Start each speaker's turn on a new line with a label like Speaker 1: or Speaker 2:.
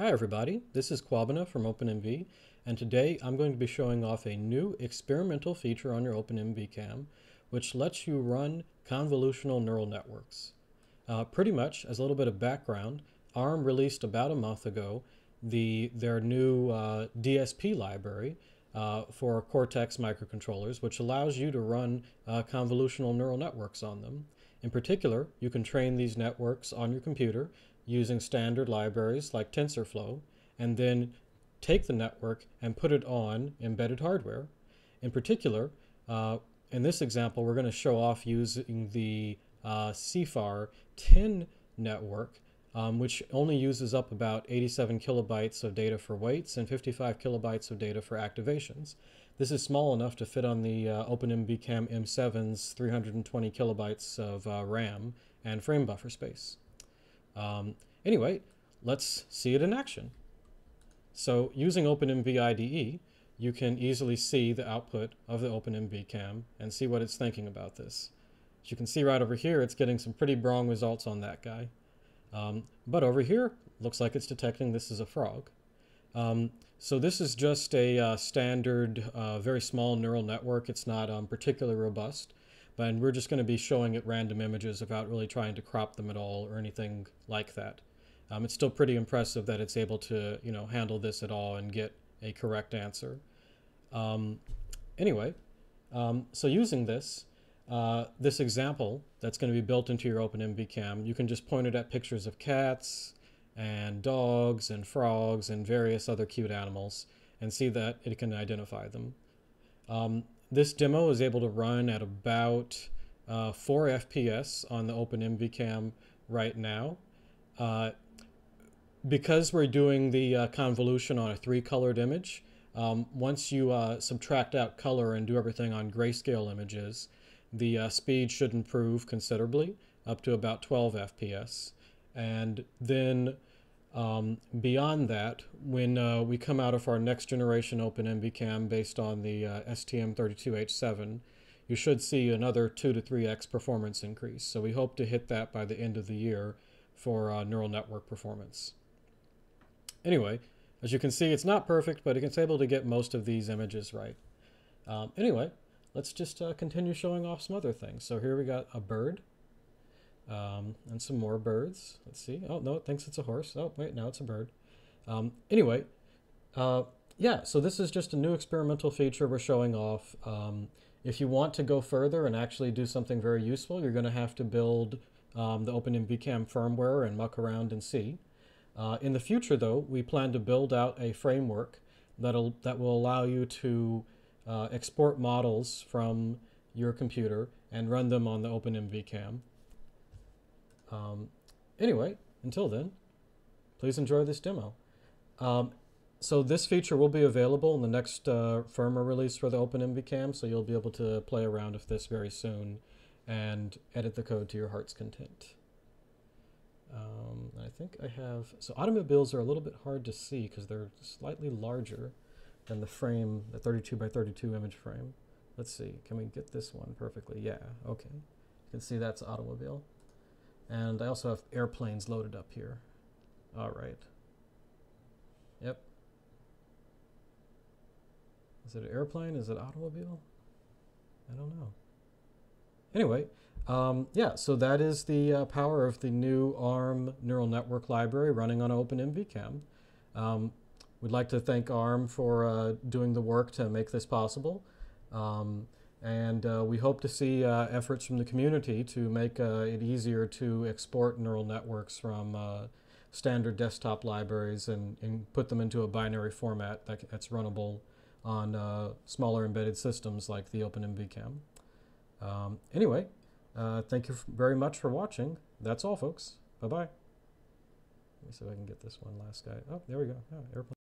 Speaker 1: Hi everybody, this is Kwabena from OpenMV, and today I'm going to be showing off a new experimental feature on your OpenMV cam, which lets you run convolutional neural networks. Uh, pretty much, as a little bit of background, ARM released about a month ago the, their new uh, DSP library uh, for Cortex microcontrollers, which allows you to run uh, convolutional neural networks on them. In particular, you can train these networks on your computer using standard libraries like TensorFlow, and then take the network and put it on embedded hardware. In particular, uh, in this example, we're going to show off using the uh, CIFAR 10 network, um, which only uses up about 87 kilobytes of data for weights and 55 kilobytes of data for activations. This is small enough to fit on the uh, OpenMVCam M7's 320 kilobytes of uh, RAM and frame buffer space. Um, anyway, let's see it in action. So using OpenMV IDE, you can easily see the output of the OpenMV cam and see what it's thinking about this. As you can see right over here, it's getting some pretty wrong results on that guy. Um, but over here, looks like it's detecting this is a frog. Um, so this is just a uh, standard, uh, very small neural network. It's not um, particularly robust and we're just going to be showing it random images without really trying to crop them at all or anything like that. Um, it's still pretty impressive that it's able to, you know, handle this at all and get a correct answer. Um, anyway, um, so using this, uh, this example that's going to be built into your OpenMV cam, you can just point it at pictures of cats and dogs and frogs and various other cute animals and see that it can identify them. Um, this demo is able to run at about uh, 4 FPS on the OpenMV right now. Uh, because we're doing the uh, convolution on a three colored image, um, once you uh, subtract out color and do everything on grayscale images, the uh, speed should improve considerably up to about 12 FPS. And then um, beyond that, when uh, we come out of our next generation Open Cam based on the uh, STM32H7, you should see another 2 to 3x performance increase. So we hope to hit that by the end of the year for uh, neural network performance. Anyway, as you can see, it's not perfect, but it's able to get most of these images right. Um, anyway, let's just uh, continue showing off some other things. So here we got a bird. Um, and some more birds. Let's see. Oh, no, it thinks it's a horse. Oh, wait, now it's a bird. Um, anyway, uh, yeah, so this is just a new experimental feature we're showing off. Um, if you want to go further and actually do something very useful, you're going to have to build um, the OpenMVCam firmware and muck around and see. Uh, in the future, though, we plan to build out a framework that'll, that will allow you to uh, export models from your computer and run them on the OpenMVCam. Um, anyway, until then, please enjoy this demo. Um, so this feature will be available in the next uh, firmware release for the OpenMVCam, so you'll be able to play around with this very soon and edit the code to your heart's content. Um, I think I have, so automobiles are a little bit hard to see because they're slightly larger than the frame, the 32 by 32 image frame. Let's see, can we get this one perfectly? Yeah, okay. You can see that's automobile. And I also have airplanes loaded up here. All right. Yep. Is it an airplane? Is it automobile? I don't know. Anyway, um, yeah, so that is the uh, power of the new ARM neural network library running on OpenMVCam. Um, we'd like to thank ARM for uh, doing the work to make this possible. Um, and uh, we hope to see uh, efforts from the community to make uh, it easier to export neural networks from uh, standard desktop libraries and, and, put them into a binary format that, that's runnable on uh, smaller embedded systems like the OpenMVCam. Um, anyway, thank you very much for watching. That's all, folks. Bye-bye. Let me see if I can get this one last guy. Oh, there we go. Airplane.